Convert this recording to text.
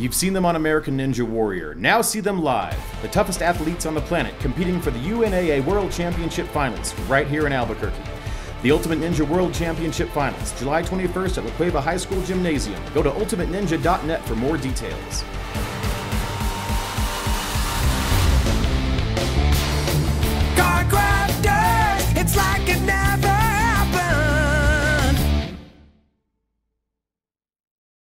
You've seen them on American Ninja Warrior. Now see them live. The toughest athletes on the planet competing for the UNAA World Championship Finals right here in Albuquerque. The Ultimate Ninja World Championship Finals, July 21st at La Cueva High School Gymnasium. Go to ultimateninja.net for more details.